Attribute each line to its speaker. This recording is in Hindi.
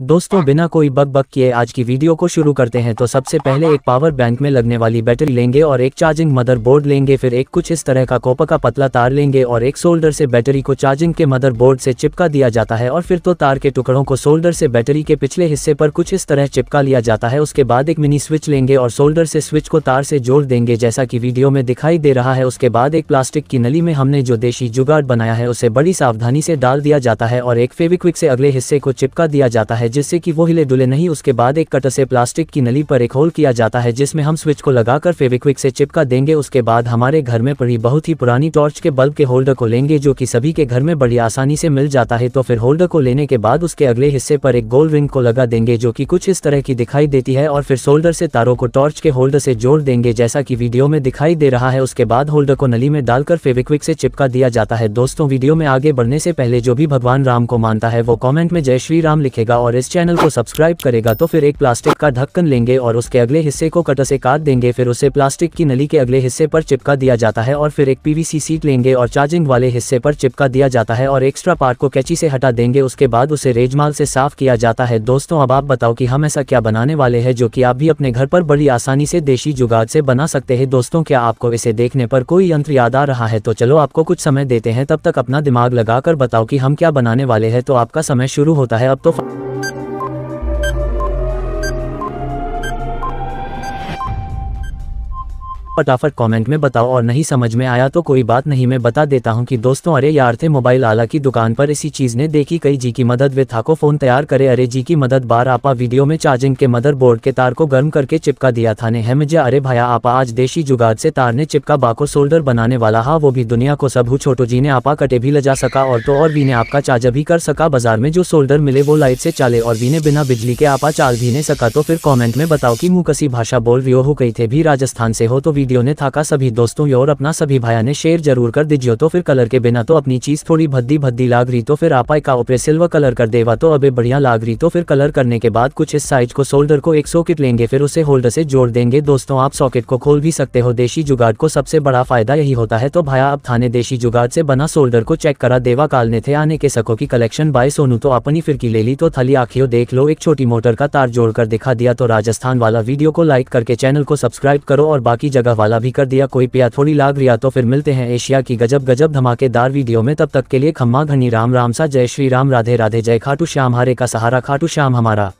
Speaker 1: दोस्तों बिना कोई बक बक किए आज की वीडियो को शुरू करते हैं। तो सबसे पहले एक पावर बैंक में लगने वाली बैटरी लेंगे और एक चार्जिंग मदरबोर्ड लेंगे फिर एक कुछ इस तरह का कोपा का पतला तार लेंगे और एक सोल्डर से बैटरी को चार्जिंग के मदरबोर्ड से चिपका दिया जाता है और फिर तो तार के टुकड़ों को सोल्डर से बैटरी के पिछले हिस्से पर कुछ इस तरह चिपका लिया जाता है। उसके बाद एक मिनी स्विच लेंगे और सोल्डर से स्विच को तार से जोड़ देंगे जैसा की वीडियो में दिखाई दे रहा है। उसके बाद एक प्लास्टिक की नली में हमने जो देशी जुगाड़ बनाया है उसे बड़ी सावधानी से डाल दिया जाता है और एक फेविक्विक से अगले हिस्से को चिपका दिया जाता है जिससे की वो हिले डुले नहीं, उसके बाद एक कटर से प्लास्टिक की नली पर एक होल किया जाता है, जिसमें हम स्विच को लगाकर फेविक्विक से चिपका देंगे। उसके बाद हमारे घर में पड़ी बहुत ही पुरानी टॉर्च के बल्ब के होल्डर को लेंगे, जो कि सभी के घर में बड़ी आसानी से मिल जाता है। तो फिर होल्डर को लेने के बाद उसके अगले हिस्से पर एक गोल रिंग को लगा देंगे, जो कि कुछ इस तरह की दिखाई देती है, और फिर सोल्डर से तारों को टॉर्च के होल्डर से जोड़ देंगे, जैसा की वीडियो में दिखाई दे रहा है। उसके बाद होल्डर को नली में डालकर फेविक्विक से चिपका दिया जाता है। दोस्तों, वीडियो में आगे बढ़ने से पहले जो भी भगवान राम को मानता है, वो कॉमेंट में जय श्री राम लिखेगा, और इस चैनल को सब्सक्राइब करेगा तो फिर एक प्लास्टिक का ढक्कन लेंगे और उसके अगले हिस्से को कटर से काट देंगे, फिर उसे प्लास्टिक की नली के अगले हिस्से पर चिपका दिया जाता है और फिर एक पीवीसी सीट लेंगे और चार्जिंग वाले हिस्से पर चिपका दिया जाता है और एक्स्ट्रा पार्ट को कैची से हटा देंगे, उसके बाद उसे रेजमाल से साफ़ किया जाता है। दोस्तों, अब आप बताओ कि हम ऐसा क्या बनाने वाले हैं जो कि आप भी अपने घर पर बड़ी आसानी से देशी जुगाड़ से बना सकते हैं। दोस्तों, क्या आपको इसे देखने पर कोई यंत्र याद आ रहा है? तो चलो आपको कुछ समय देते हैं, तब तक अपना दिमाग लगाकर बताओ कि हम क्या बनाने वाले हैं। तो आपका समय शुरू होता है, अब तो फटाफट कमेंट में बताओ और नहीं समझ में आया तो कोई बात नहीं, मैं बता देता हूँ कि दोस्तों, अरे यार, थे मोबाइल आला की दुकान पर इसी चीज़ ने देखी, कई जी की मदद वे था को फ़ोन तैयार करे, अरे जी की मदद बार आपा वीडियो में चार्जिंग के मदर बोर्ड के तार को गर्म करके चिपका दिया था ने, हेमजे, अरे भाया, आपा आज देशी जुगाड़ से तार ने चिपका बाको सोल्डर बनाने वाला, हा, वो भी दुनिया को सब छोटो जी ने आपा कटे भी लजा सका और तो और भी ने आपका चार्जर भी कर सका, बाज़ार में जो सोल्डर मिले वो लाइट से चाले और भी ने बिना बिजली के आपा चाल भी ने सका तो फिर कॉमेंट में बताओ की मुँह कसी भाषा बोल रही हो गई थे भी राजस्थान से हो तो वीडियो ने था का सभी दोस्तों और अपना सभी भाया ने शेयर ज़रूर कर दीजियो तो फिर कलर के बिना तो अपनी चीज़ थोड़ी भद्दी भद्दी लाग रही तो फिर आप का ऊपर सिल्वर कलर कर देवा तो अबे बढ़िया लाग रही तो फिर कलर करने के बाद कुछ इस साइज़ को सोल्डर को एक सॉकेट लेंगे फिर उसे होल्डर से जोड़ देंगे। दोस्तों, आप सॉकेट को खोल भी सकते हो। देशी जुगाड़ को सबसे बड़ा फ़ायदा यही होता है। तो भाया अब थाने देशी जुगाड़ से बना सोल्डर को चेक करा। देवा काल ने थे आने के सको की कलेक्शन बाय सोनू तो अपनी फिर की ले ली तो थली आखियो देख लो। एक छोटी मोटर का तार जोड़कर दिखा दिया तो राजस्थान वाला वीडियो को लाइक करके चैनल को सब्सक्राइब करो और बाकी जगह वाला भी कर दिया। कोई पिया थोड़ी लाग रिया तो फिर मिलते हैं एशिया की गजब गजब धमाकेदार वीडियो में। तब तक के लिए खम्मा घनी राम राम सा। जय श्री राम। राधे राधे जय खाटू श्याम। हारे का सहारा। खाटू श्याम हमारा।